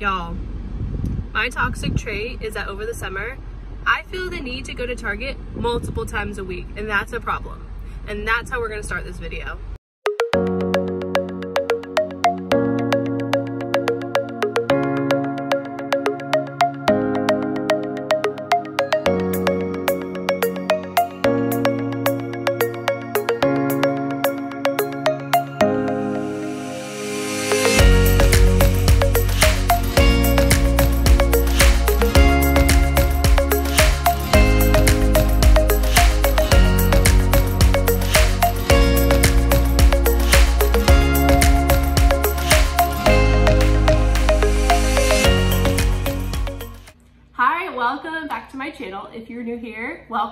Y'all, my toxic trait is that over the summer, I feel the need to go to Target multiple times a week, and that's a problem. And that's how we're gonna start this video.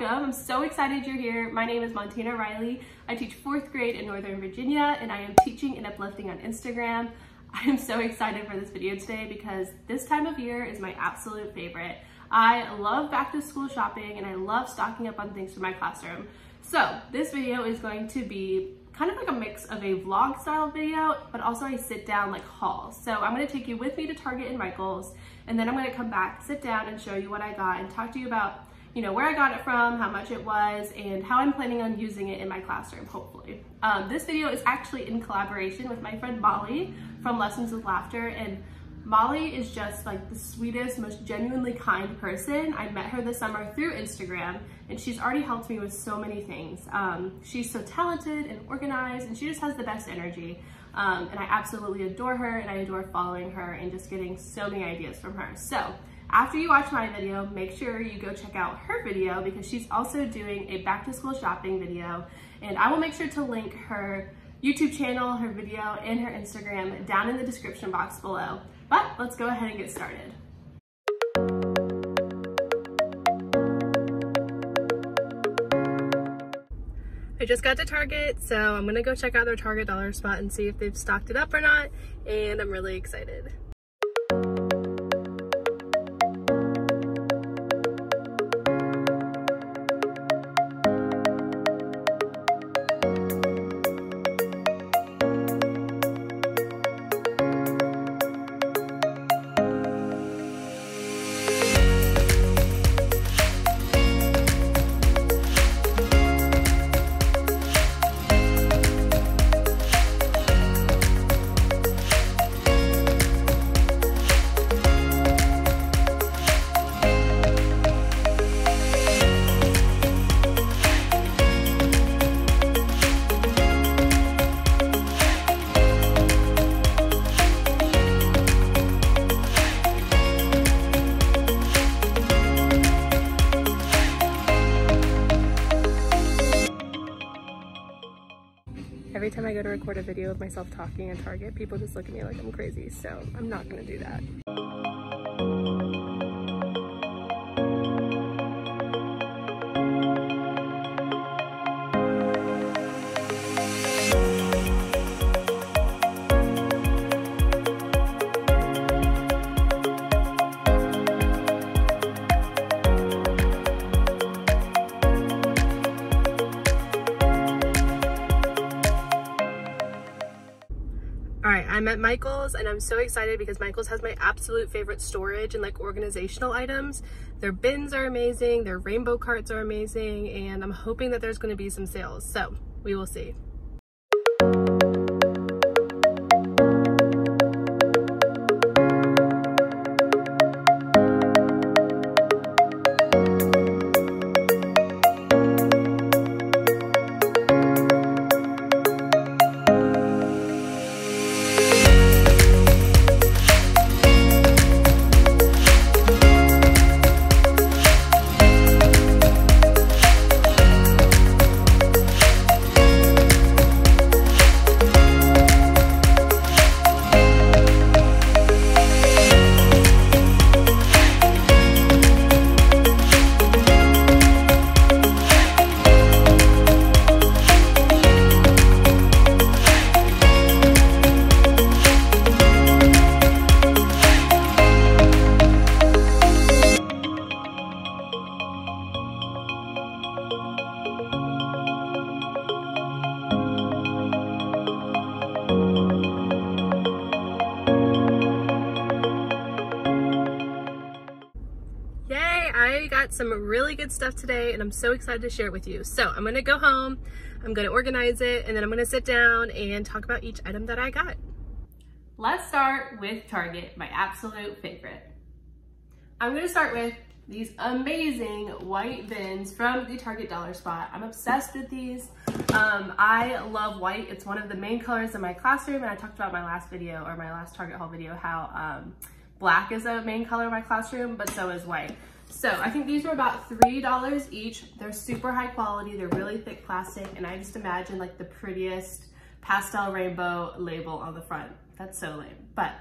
Welcome. I'm so excited you're here. My name is Montana Riley. I teach fourth grade in Northern Virginia and I am teaching and uplifting on Instagram. I am so excited for this video today because this time of year is my absolute favorite. I love back to school shopping and I love stocking up on things for my classroom. So this video is going to be kind of like a mix of a vlog style video, but also a sit down like haul. So I'm gonna take you with me to Target and Michael's, and then I'm gonna come back, sit down and show you what I got and talk to you about you know, where I got it from, how much it was, and how I'm planning on using it in my classroom, hopefully. Um, this video is actually in collaboration with my friend Molly from Lessons with Laughter, and Molly is just like the sweetest, most genuinely kind person. I met her this summer through Instagram and she's already helped me with so many things. Um, she's so talented and organized and she just has the best energy. Um, and I absolutely adore her and I adore following her and just getting so many ideas from her. So after you watch my video, make sure you go check out her video because she's also doing a back to school shopping video. And I will make sure to link her YouTube channel, her video, and her Instagram down in the description box below. But let's go ahead and get started. I just got to Target, so I'm gonna go check out their Target dollar spot and see if they've stocked it up or not, and I'm really excited. Record a video of myself talking at Target, people just look at me like I'm crazy, so I'm not gonna do that. At Michael's and I'm so excited because Michael's has my absolute favorite storage and like organizational items. Their bins are amazing, their rainbow carts are amazing, and I'm hoping that there's gonna be some sales. So we will see. some really good stuff today and I'm so excited to share it with you. So I'm gonna go home, I'm gonna organize it, and then I'm gonna sit down and talk about each item that I got. Let's start with Target, my absolute favorite. I'm gonna start with these amazing white bins from the Target Dollar Spot. I'm obsessed with these. Um, I love white. It's one of the main colors in my classroom and I talked about my last video or my last Target haul video how um, black is a main color in my classroom, but so is white. So I think these were about $3 each. They're super high quality. They're really thick plastic. And I just imagine like the prettiest pastel rainbow label on the front. That's so lame. But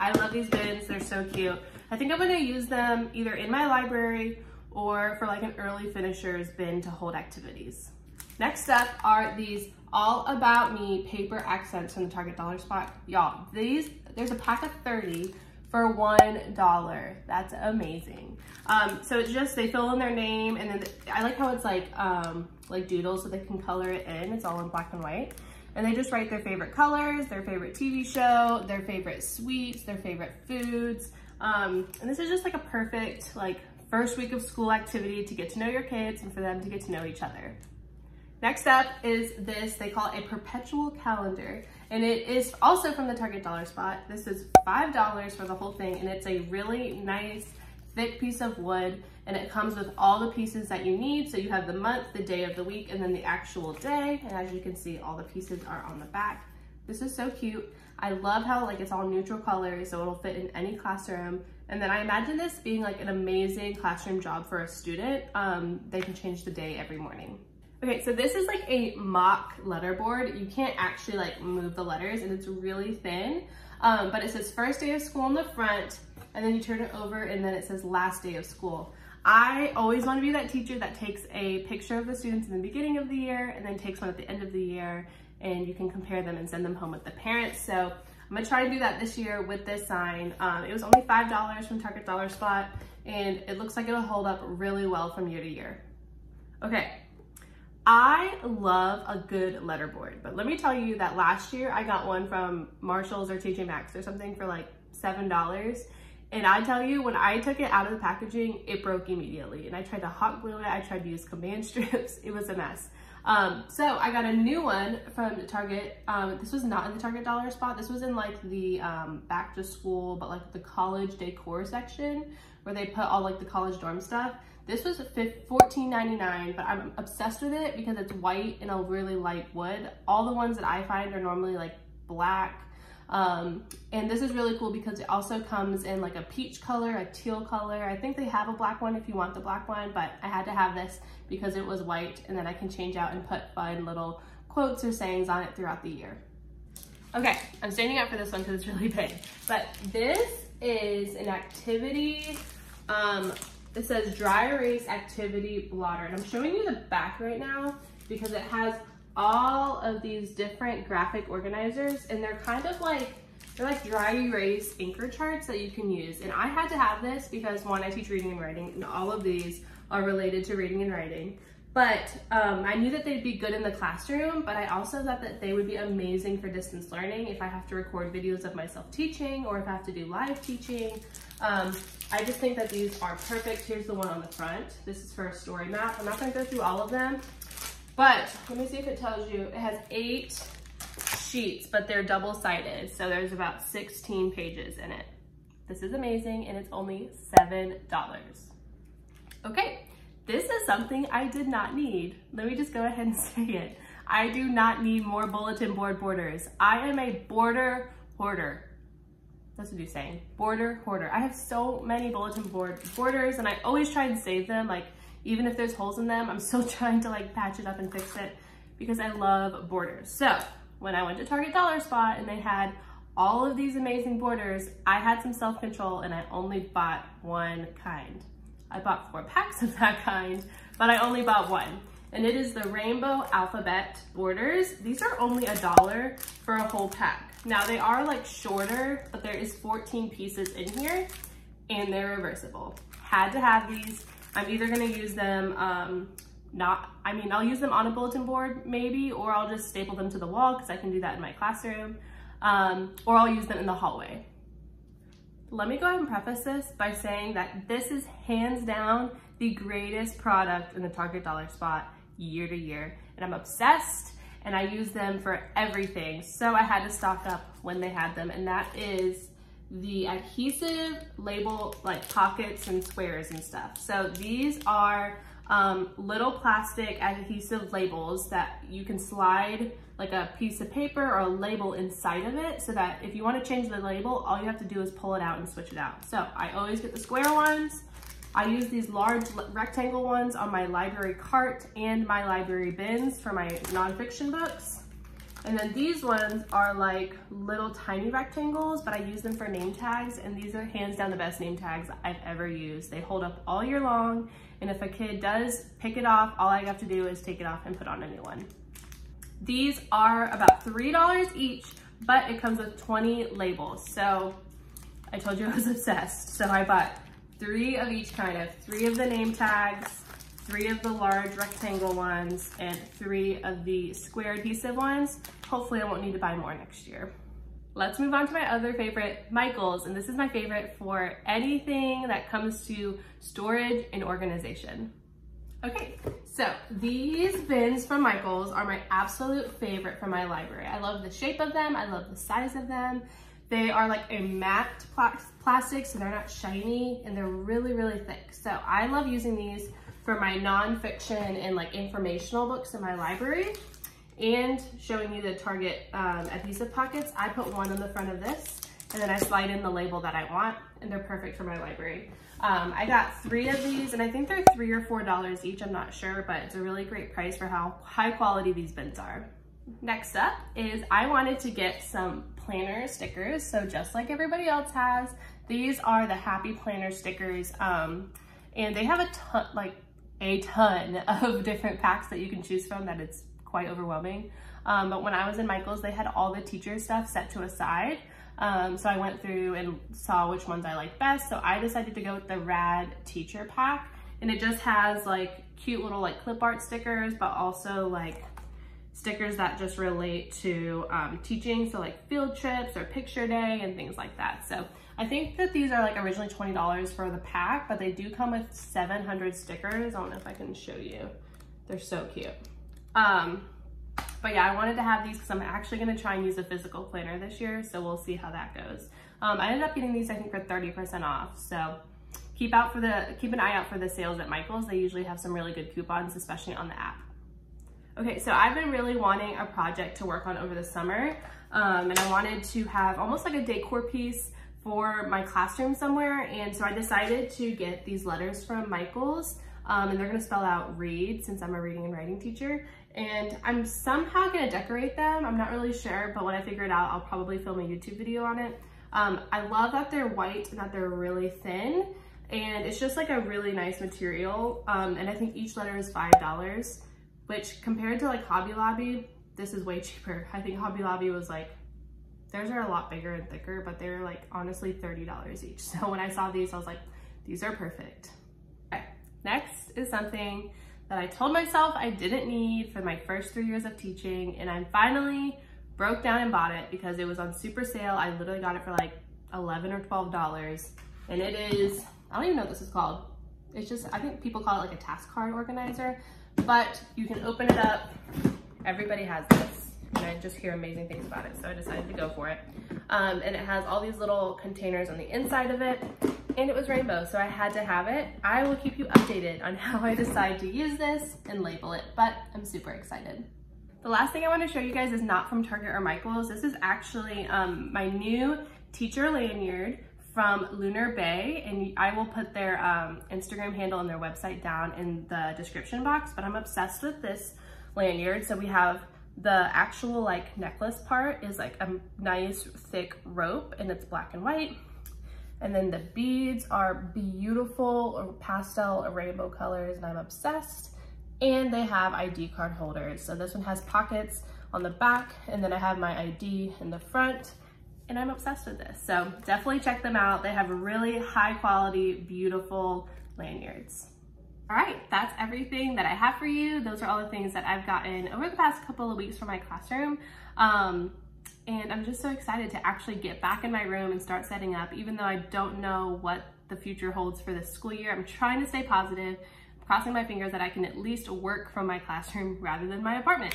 I love these bins. They're so cute. I think I'm gonna use them either in my library or for like an early finishers bin to hold activities. Next up are these All About Me paper accents from the Target Dollar Spot. Y'all, these, there's a pack of 30 for $1. That's amazing. Um, so it's just, they fill in their name and then I like how it's like, um, like doodles so they can color it in. It's all in black and white. And they just write their favorite colors, their favorite TV show, their favorite sweets, their favorite foods. Um, and this is just like a perfect like first week of school activity to get to know your kids and for them to get to know each other. Next up is this, they call it a perpetual calendar. And it is also from the Target Dollar Spot. This is $5 for the whole thing and it's a really nice thick piece of wood and it comes with all the pieces that you need. So you have the month, the day of the week, and then the actual day. And as you can see, all the pieces are on the back. This is so cute. I love how like it's all neutral colors, so it'll fit in any classroom. And then I imagine this being like an amazing classroom job for a student. Um, they can change the day every morning. Okay, so this is like a mock letterboard. You can't actually like move the letters and it's really thin. Um, but it says first day of school on the front and then you turn it over and then it says last day of school. I always want to be that teacher that takes a picture of the students in the beginning of the year and then takes one at the end of the year and you can compare them and send them home with the parents. So I'm gonna try to do that this year with this sign. Um, it was only $5 from Target Dollar Spot and it looks like it'll hold up really well from year to year. Okay, I love a good letterboard, but let me tell you that last year I got one from Marshalls or TJ Maxx or something for like $7. And I tell you, when I took it out of the packaging, it broke immediately. And I tried to hot glue it, I tried to use command strips, it was a mess. Um, so I got a new one from Target. Um, this was not in the Target dollar spot. This was in like the um, back to school, but like the college decor section where they put all like the college dorm stuff. This was $14.99, but I'm obsessed with it because it's white and a really light wood. All the ones that I find are normally like black. Um, and this is really cool because it also comes in like a peach color, a teal color. I think they have a black one if you want the black one, but I had to have this because it was white and then I can change out and put fun little quotes or sayings on it throughout the year. Okay, I'm standing up for this one because it's really big, but this is an activity um, it says dry erase activity blotter. And I'm showing you the back right now because it has all of these different graphic organizers and they're kind of like, they're like dry erase anchor charts that you can use. And I had to have this because one, I teach reading and writing and all of these are related to reading and writing. But um, I knew that they'd be good in the classroom, but I also thought that they would be amazing for distance learning if I have to record videos of myself teaching or if I have to do live teaching. Um, I just think that these are perfect. Here's the one on the front. This is for a story map. I'm not gonna go through all of them, but let me see if it tells you. It has eight sheets, but they're double-sided. So there's about 16 pages in it. This is amazing and it's only $7. Okay, this is something I did not need. Let me just go ahead and say it. I do not need more bulletin board borders. I am a border hoarder. That's what you're saying. Border hoarder. I have so many bulletin board borders and I always try and save them. Like even if there's holes in them, I'm still trying to like patch it up and fix it because I love borders. So when I went to Target Dollar Spot and they had all of these amazing borders, I had some self-control and I only bought one kind. I bought four packs of that kind, but I only bought one. And it is the rainbow alphabet borders. These are only a dollar for a whole pack. Now they are like shorter, but there is 14 pieces in here and they're reversible. Had to have these. I'm either gonna use them, um, not, I mean, I'll use them on a bulletin board maybe, or I'll just staple them to the wall because I can do that in my classroom, um, or I'll use them in the hallway. let me go ahead and preface this by saying that this is hands down the greatest product in the Target dollar spot year to year. And I'm obsessed and I use them for everything. So I had to stock up when they had them. And that is the adhesive label like pockets and squares and stuff. So these are um, little plastic adhesive labels that you can slide like a piece of paper or a label inside of it so that if you want to change the label, all you have to do is pull it out and switch it out. So I always get the square ones. I use these large rectangle ones on my library cart and my library bins for my nonfiction books. And then these ones are like little tiny rectangles, but I use them for name tags. And these are hands down the best name tags I've ever used. They hold up all year long. And if a kid does pick it off, all I have to do is take it off and put on a new one. These are about $3 each, but it comes with 20 labels. So I told you I was obsessed. So I bought three of each kind of, three of the name tags, three of the large rectangle ones, and three of the square adhesive ones. Hopefully I won't need to buy more next year. Let's move on to my other favorite, Michaels, and this is my favorite for anything that comes to storage and organization. Okay, so these bins from Michaels are my absolute favorite for my library. I love the shape of them, I love the size of them. They are like a matte pl plastic, so they're not shiny, and they're really, really thick. So I love using these for my nonfiction and like informational books in my library and showing you the Target um, adhesive pockets. I put one on the front of this and then I slide in the label that I want and they're perfect for my library. Um, I got three of these and I think they're three or four dollars each, I'm not sure, but it's a really great price for how high quality these bins are. Next up is I wanted to get some planner stickers. So just like everybody else has, these are the Happy Planner stickers. Um, and they have a ton, like a ton of different packs that you can choose from that it's quite overwhelming. Um, but when I was in Michael's, they had all the teacher stuff set to a side. Um, so I went through and saw which ones I liked best. So I decided to go with the Rad Teacher Pack. And it just has like cute little like clip art stickers, but also like stickers that just relate to um, teaching. So like field trips or picture day and things like that. So I think that these are like originally $20 for the pack, but they do come with 700 stickers. I don't know if I can show you. They're so cute. Um, but yeah, I wanted to have these because I'm actually gonna try and use a physical planner this year, so we'll see how that goes. Um, I ended up getting these, I think, for 30% off. So keep out for the keep an eye out for the sales at Michael's. They usually have some really good coupons, especially on the app. Okay, so I've been really wanting a project to work on over the summer, um, and I wanted to have almost like a decor piece for my classroom somewhere. And so I decided to get these letters from Michaels um, and they're gonna spell out read since I'm a reading and writing teacher. And I'm somehow gonna decorate them. I'm not really sure, but when I figure it out, I'll probably film a YouTube video on it. Um, I love that they're white and that they're really thin. And it's just like a really nice material. Um, and I think each letter is $5, which compared to like Hobby Lobby, this is way cheaper. I think Hobby Lobby was like Theirs are a lot bigger and thicker, but they're like honestly $30 each. So when I saw these, I was like, these are perfect. Okay, next is something that I told myself I didn't need for my first three years of teaching, and I finally broke down and bought it because it was on super sale. I literally got it for like 11 or $12, and it is, I don't even know what this is called. It's just, I think people call it like a task card organizer, but you can open it up. Everybody has this and I just hear amazing things about it. So I decided to go for it. Um, and it has all these little containers on the inside of it and it was rainbow. So I had to have it. I will keep you updated on how I decide to use this and label it, but I'm super excited. The last thing I wanna show you guys is not from Target or Michael's. This is actually um, my new teacher lanyard from Lunar Bay, and I will put their um, Instagram handle and their website down in the description box, but I'm obsessed with this lanyard. So we have the actual like necklace part is like a nice thick rope and it's black and white. And then the beads are beautiful pastel rainbow colors and I'm obsessed. And they have ID card holders. So this one has pockets on the back and then I have my ID in the front and I'm obsessed with this. So definitely check them out. They have really high quality, beautiful lanyards. All right, that's everything that I have for you. Those are all the things that I've gotten over the past couple of weeks for my classroom. Um, and I'm just so excited to actually get back in my room and start setting up, even though I don't know what the future holds for this school year. I'm trying to stay positive, I'm crossing my fingers that I can at least work from my classroom rather than my apartment.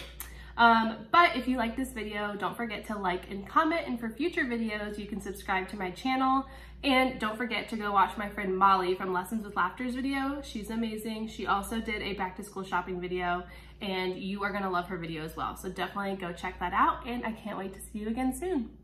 Um, but if you like this video, don't forget to like and comment. And for future videos, you can subscribe to my channel. And don't forget to go watch my friend Molly from Lessons with Laughter's video. She's amazing. She also did a back to school shopping video and you are gonna love her video as well. So definitely go check that out and I can't wait to see you again soon.